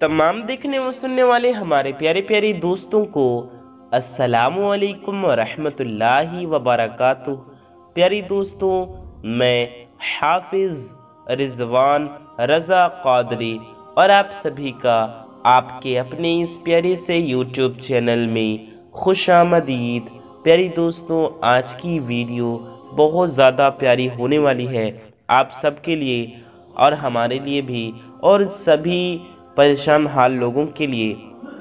तमाम देखने व सुनने वाले हमारे प्यारे प्यारे दोस्तों को असलकम वरहमतुल्लाहि वबरकातुहू प्यारी दोस्तों, मैं हाफिज़ रिजवान रज़ा कादरी और आप सभी का आपके अपने इस प्यारे से यूट्यूब चैनल में खुश आमदीद। प्यारी दोस्तों, आज की वीडियो बहुत ज़्यादा प्यारी होने वाली है आप सबके लिए और हमारे लिए भी और सभी परेशान हाल लोगों के लिए,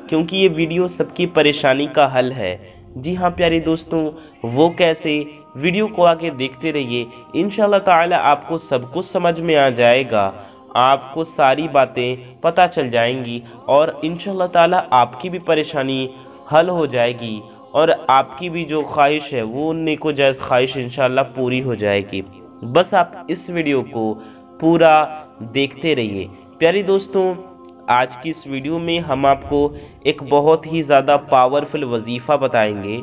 क्योंकि ये वीडियो सबकी परेशानी का हल है। जी हाँ प्यारे दोस्तों, वो कैसे? वीडियो को आगे देखते रहिए। इन ताला आपको सब कुछ समझ में आ जाएगा। आपको सारी बातें पता चल जाएँगी और इन ताला आपकी भी परेशानी हल हो जाएगी और आपकी भी जो ख्वाहिश है, वो नेको जायज़ ख्वाहिश इन पूरी हो जाएगी। बस आप इस वीडियो को पूरा देखते रहिए। प्यारी दोस्तों आज की इस वीडियो में हम आपको एक बहुत ही ज़्यादा पावरफुल वजीफ़ा बताएँगे।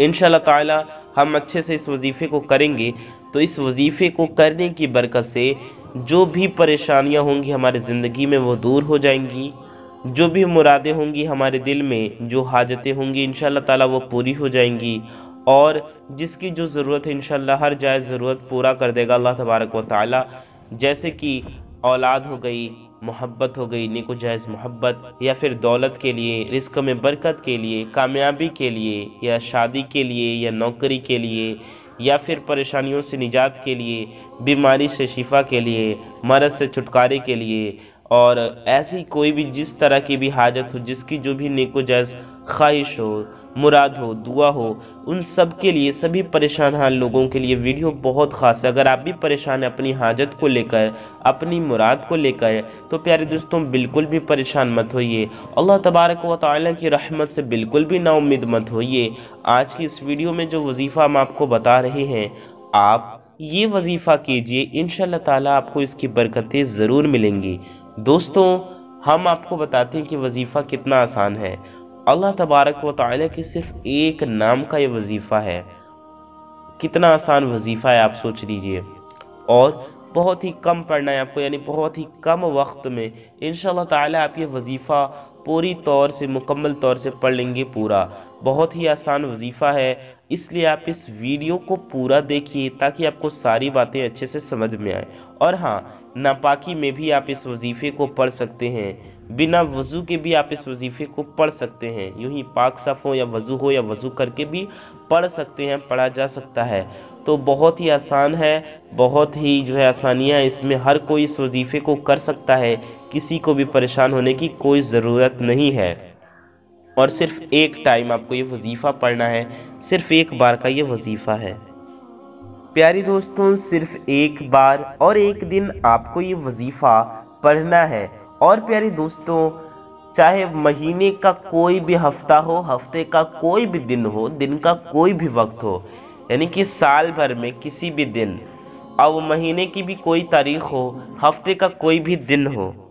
इन ताला, हम अच्छे से इस वजीफ़े को करेंगे। तो इस वजीफ़े को करने की बरकत से जो भी परेशानियाँ होंगी हमारी ज़िंदगी में वो दूर हो जाएँगी। जो भी मुरादें होंगी हमारे दिल में, जो हाजतें होंगी इन ताला वो पूरी हो जाएँगी। और जिसकी जो ज़रूरत है इन हर जायज़ ज़रूरत पूरा कर देगा अल्लाह तबारक व ताली। जैसे कि औलाद हो गई मोहब्बत हो गई, निको जायज़ मोहब्बत, या फिर दौलत के लिए रिस्क में बरकत के लिए, कामयाबी के लिए, या शादी के लिए, या नौकरी के लिए, या फिर परेशानियों से निजात के लिए, बीमारी से शिफा के लिए, मरद से छुटकारे के लिए, और ऐसी कोई भी जिस तरह की भी हाजत हो, जिसकी जो भी नेको जायज़ ख्वाहिश हो मुराद हो, दुआ हो, उन सब के लिए, सभी परेशान हाल लोगों के लिए वीडियो बहुत ख़ास है। अगर आप भी परेशान हैं अपनी हाजत को लेकर, अपनी मुराद को लेकर तो प्यारे दोस्तों, बिल्कुल भी परेशान मत होइए। अल्लाह तबारक व ताली की रहमत से बिल्कुल भी नाउमीद मत होइए। आज की इस वीडियो में जो वजीफ़ा हम आपको बता रहे हैं, आप ये वजीफ़ा कीजिए इन ताला आपको इसकी बरकतें ज़रूर मिलेंगी। दोस्तों, हम आपको बताते हैं कि वजीफ़ा कितना आसान है। अल्लाह तबारक व ताली के सिर्फ़ एक नाम का ये वजीफ़ा है। कितना आसान वजीफ़ा है, आप सोच लीजिए। और बहुत ही कम पढ़ना है आपको, यानी बहुत ही कम वक्त में इन ताला आप ये वजीफ़ा पूरी तौर से, मुकम्मल तौर से पढ़ लेंगे पूरा। बहुत ही आसान वजीफ़ा है इसलिए आप इस वीडियो को पूरा देखिए ताकि आपको सारी बातें अच्छे से समझ में आए। और हाँ नापाकी में भी आप इस वजीफ़े को पढ़ सकते हैं। बिना वज़ू के भी आप इस वजीफ़े को पढ़ सकते हैं। यूँ ही पाक साफ़ हो या वज़ू हो या वज़ू करके भी पढ़ सकते हैं, पढ़ा जा सकता है। तो बहुत ही आसान है, बहुत ही जो है आसानियाँ इसमें हर कोई इस वजीफ़े को कर सकता है। किसी को भी परेशान होने की कोई ज़रूरत नहीं है। और सिर्फ़ एक टाइम आपको ये वजीफ़ा पढ़ना है, सिर्फ़ एक बार का ये वजीफ़ा है। प्यारी दोस्तों, सिर्फ़ एक बार और एक दिन आपको ये वजीफ़ा पढ़ना है। और प्यारी दोस्तों, चाहे महीने का कोई भी हफ़्ता हो, हफ़्ते का कोई भी दिन हो, दिन का कोई भी वक्त हो, यानी कि साल भर में किसी भी दिन, अब महीने की भी कोई तारीख हो, हफ़्ते का कोई भी दिन हो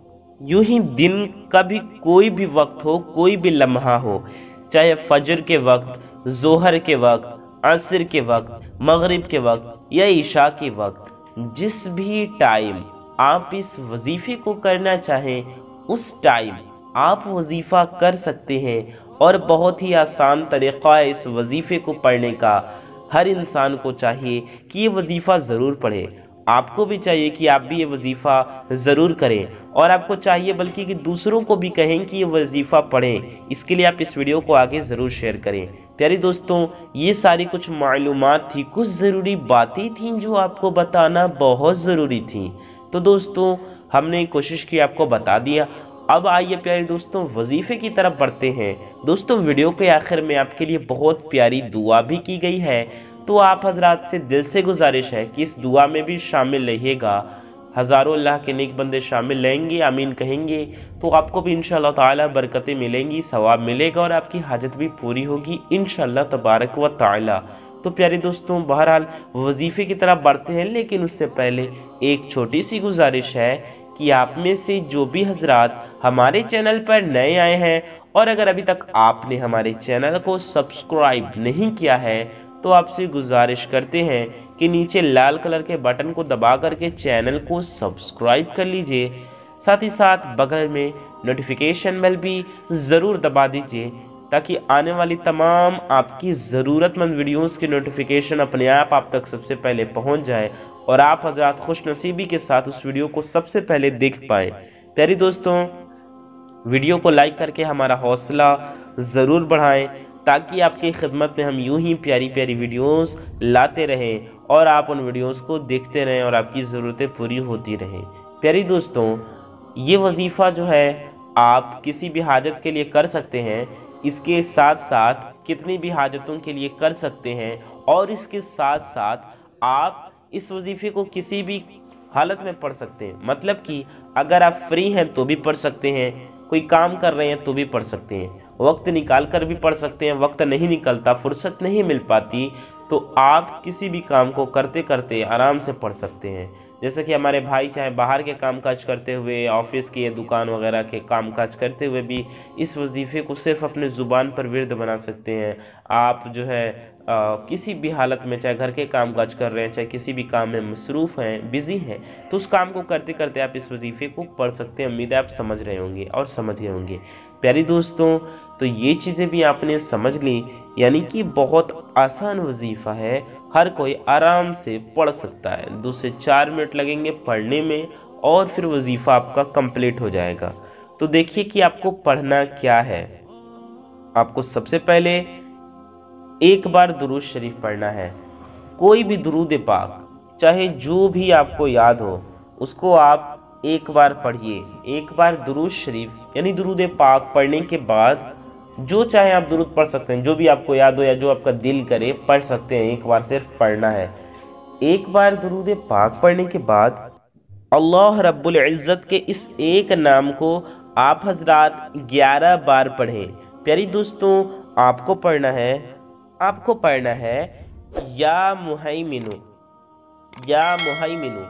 यूँ ही दिन का भी कोई भी वक्त हो, कोई भी लम्हा हो, चाहे फजर के वक्त, जोहर के वक्त, असर के वक्त, मगरिब के वक्त या ईशा के वक्त, जिस भी टाइम आप इस वजीफ़े को करना चाहें, उस टाइम आप वजीफ़ा कर सकते हैं और बहुत ही आसान तरीक़ा है इस वजीफ़े को पढ़ने का। हर इंसान को चाहिए कि ये वजीफ़ा ज़रूर पढ़े। आपको भी चाहिए कि आप भी ये वजीफ़ा ज़रूर करें। और आपको चाहिए बल्कि कि दूसरों को भी कहें कि ये वजीफ़ा पढ़ें। इसके लिए आप इस वीडियो को आगे ज़रूर शेयर करें। प्यारी दोस्तों, ये सारी कुछ मालूम थी, कुछ ज़रूरी बातें थीं जो आपको बताना बहुत ज़रूरी थी। तो दोस्तों, हमने कोशिश की, आपको बता दिया। अब आइए प्यारे दोस्तों, वजीफ़े की तरफ़ बढ़ते हैं। दोस्तों, वीडियो के आखिर में आपके लिए बहुत प्यारी दुआ भी की गई है। तो आप हजरात से दिल से गुजारिश है कि इस दुआ में भी शामिल रहिएगा। हज़ारों अल्लाह के नेक बंदे शामिल रहेंगे, आमीन कहेंगे। तो आपको भी इन ताला बरकतें मिलेंगी, सवाब मिलेगा और आपकी हाजत भी पूरी होगी इन तबारक व ताला। तो प्यारे दोस्तों, बहरहाल वजीफ़े की तरफ़ बढ़ते हैं, लेकिन उससे पहले एक छोटी सी गुजारिश है कि आप में से जो भी हजरात हमारे चैनल पर नए आए हैं और अगर अभी तक आपने हमारे चैनल को सब्सक्राइब नहीं किया है तो आपसे गुजारिश करते हैं कि नीचे लाल कलर के बटन को दबा करके चैनल को सब्सक्राइब कर लीजिए। साथ ही साथ बगल में नोटिफिकेशन बेल भी ज़रूर दबा दीजिए ताकि आने वाली तमाम आपकी ज़रूरतमंद वीडियोस की नोटिफिकेशन अपने आप आप तक सबसे पहले पहुँच जाए और आप हजरात खुश नसीबी के साथ उस वीडियो को सबसे पहले देख पाए। प्यारी दोस्तों वीडियो को लाइक करके हमारा हौसला ज़रूर बढ़ाएँ। ताकि आपकी खिदमत में हम यूँ ही प्यारी प्यारी वीडियोस लाते रहें और आप उन वीडियोस को देखते रहें और आपकी ज़रूरतें पूरी होती रहें। प्यारी दोस्तों, ये वजीफ़ा जो है, आप किसी भी हाजत के लिए कर सकते हैं। इसके साथ साथ कितनी भी हाजतों के लिए कर सकते हैं और इसके साथ साथ आप इस वजीफ़े को किसी भी हालत में पढ़ सकते हैं। मतलब कि अगर आप फ्री हैं तो भी पढ़ सकते हैं, कोई काम कर रहे हैं तो भी पढ़ सकते हैं। वक्त निकाल कर भी पढ़ सकते हैं वक्त नहीं निकलता फुर्सत नहीं मिल पाती तो आप किसी भी काम को करते करते आराम से पढ़ सकते हैं। जैसे कि हमारे भाई चाहे बाहर के काम काज करते हुए ऑफ़िस के दुकान वगैरह के काम काज करते हुए भी इस वजीफ़े को सिर्फ़ अपने ज़ुबान पर विरद बना सकते हैं। आप जो है आ, किसी भी हालत में चाहे घर के काम काज कर रहे हैं चाहे किसी भी काम में मसरूफ़ हैं बिज़ी हैं तो उस काम को करते करते आप इस वजीफ़े को पढ़ सकते हैं। उम्मीद है आप समझ रहे होंगे और समझ गए होंगे। प्यारी दोस्तों तो ये चीज़ें भी आपने समझ ली, यानी कि बहुत आसान वजीफ़ा है, हर कोई आराम से पढ़ सकता है। दो से चार मिनट लगेंगे पढ़ने में और फिर वजीफ़ा आपका कंप्लीट हो जाएगा। तो देखिए कि आपको पढ़ना क्या है। आपको सबसे पहले एक बार दुरूद शरीफ पढ़ना है। कोई भी दुरूद पाक, चाहे जो भी आपको याद हो, उसको आप एक बार पढ़िए। एक बार दुरूद शरीफ यानी दुरूद पाक पढ़ने के बाद, जो चाहे आप दुरुद पढ़ सकते हैं, जो भी आपको याद हो या जो आपका दिल करे, पढ़ सकते हैं, एक बार सिर्फ़ पढ़ना है। एक बार दुरूद पाक पढ़ने के बाद, अल्लाह रब्बुल इज़्ज़त के इस एक नाम को आप हजरात ग्यारह बार पढ़ें। प्यारी दोस्तों, आपको पढ़ना है, आपको पढ़ना है, या मुहैमिनु या मुहैमिनु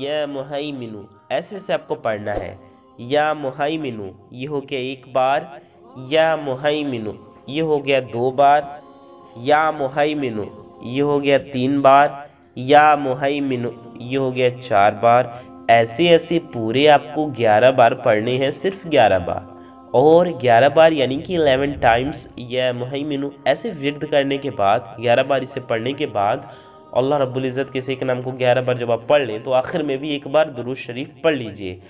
या मुहैमिनु, ऐसे से आपको पढ़ना है। या मुहैमिनु ये हो गया एक बार, या मुहैमिनु ये हो गया दो बार, या मुहैमिनु ये हो गया तीन बार, या मुहैमिनु ये हो गया चार बार। ऐसे ऐसे पूरे आपको ग्यारह बार पढ़ने हैं, सिर्फ़ ग्यारह बार। और ग्यारह बार यानी कि एलेवन टाइम्स या मुहैमिनु ऐसे विरद करने के बाद, ग्यारह बार इसे पढ़ने के बाद, अल्लाह रब्बुल इज़्ज़त के नाम को ग्यारह बार जब आप पढ़ लें तो आखिर में भी एक बार दुरुज शरीफ पढ़ लीजिए।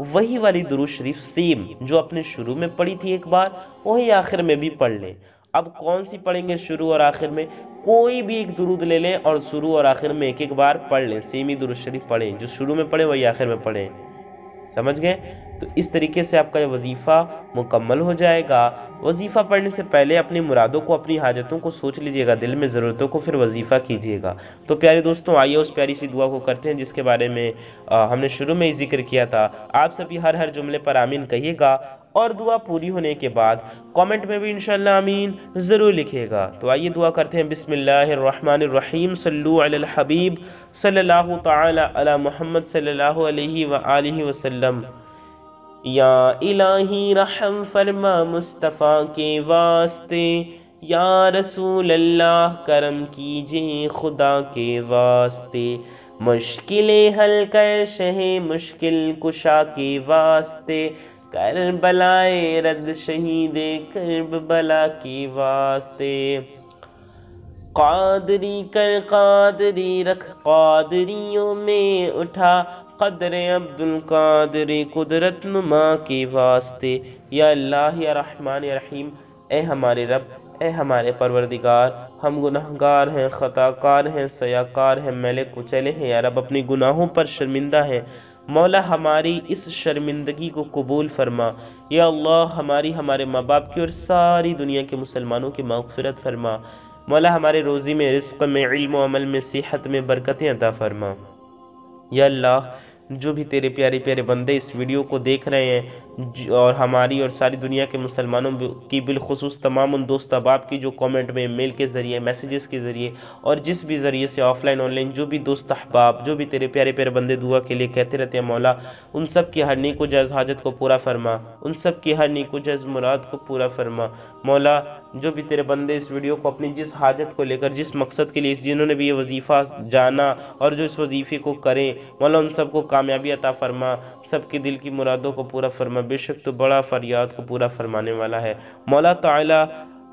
वही वाली दुरुज शरीफ सेम जो अपने शुरू में पढ़ी थी एक बार, वही आखिर में भी पढ़ लें। अब कौन सी पढ़ेंगे शुरू और आखिर में? कोई भी एक दुरूद ले लें और शुरू और आखिर में एक एक बार पढ़ लें। सेम ही दुरुज शरीफ पढ़ें। जो शुरू में पढ़ें, वही आखिर में पढ़ें। समझ गए? तो इस तरीके से आपका वजीफ़ा मुकम्मल हो जाएगा। वजीफ़ा पढ़ने से पहले अपनी मुरादों को अपनी हाजतों को सोच लीजिएगा दिल में ज़रूरतों को फिर वजीफ़ा कीजिएगा। तो प्यारे दोस्तों आइए उस प्यारी सी दुआ को करते हैं जिसके बारे में आ, हमने शुरू में ही ज़िक्र किया था। आप सभी हर हर जुमले पर आमीन कहिएगा। और दुआ पूरी होने के बाद कमेंट में भी इंशाल्लाह आमीन ज़रूर लिखेगा। तो आइए दुआ करते हैं। बिस्मिल्लाहिर्रहमानिर्रहीम। सल्लु अलल हबीब सल्लल्लाहु ताला अला मोहम्मद सल्लल्लाहु अलैहि व आलिहि वसल्लम। या इलाही रहम फरमा मुस्तफ़ा के वास्ते, या रसूल अल्लाह करम कीजिए खुदा के वास्ते। मुश्किलें हल कर शहे मुश्किल कुशा के वास्ते कर बलाए रद शहीद करब बला के वास्ते। कादरी कर कादरी, रख कादरियों में उठा कदर अब्दुल कादर कुदरत नुमा के वास्ते। या अल्लाह, या रहमान, या रहीम, ए हमारे रब, ए हमारे परवरदिगार, हम गुनाहगार हैं, ख़ताकार हैं, सयाकार हैं, मैले कुचले हैं, या रब अपनी गुनाहों पर शर्मिंदा हैं। मौला हमारी इस शर्मिंदगी को कबूल फरमा। या अल्लाह, हमारी हमारे माँ बाप की और सारी दुनिया के मुसलमानों की मगफरत फरमा। मौला हमारे रोज़ी में रिस्क में इल्म अमल में, सेहत में बरकतें अता फरमा। या अल्लाह जो भी तेरे प्यारे प्यारे बंदे इस वीडियो को देख रहे हैं और हमारी और सारी दुनिया के मुसलमानों की बिलखसूस तमाम उन दोस्त अहबाब की जो कमेंट में मेल के ज़रिए मैसेजेस के ज़रिए, और जिस भी ज़रिए से ऑफलाइन ऑनलाइन जो भी दोस्त अहबाब, जो भी तेरे प्यारे प्यारे बंदे दुआ के लिए कहते रहते हैं, मौला, उन सब की हर नीको जज हाजत को पूरा फरमा, उन सब की हर नीको जज मुराद को पूरा फरमा। मौला जो भी तेरे बंदे इस वीडियो को अपनी जिस हाजत को लेकर, जिस मकसद के लिए, जिन्होंने भी ये वजीफ़ा जाना और जो इस वजीफ़े को करें, मौला उन सबको कामयाबी अता फरमा, सबके दिल की मुरादों को पूरा फरमा। बेशक तो बड़ा फरियाद को पूरा फरमाने वाला है। मौला ताला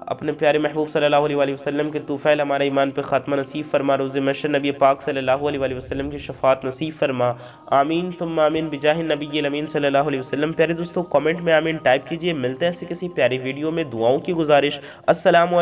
अपने प्यारे महबूब सल्लल्लाहु अलैहि वसल्लम के तूफ़ैल हमारे ईमान पर ख़ात्मा नसीब फरमा, रोज़ मशर नबी पाक सल्लल्लाहु अलैहि वसल्लम की शफात नसीब फरमा। आमीन तुम आमीन, बिजाह नबी अमीन सल्लल्लाहु अलैहि वसल्लम। प्यारे दोस्तों, कमेंट में आमीन टाइप कीजिए। मिलते हैं ऐसे किसी प्यारी वीडियो में। दुआओं की गुजारिश। अस्सलाम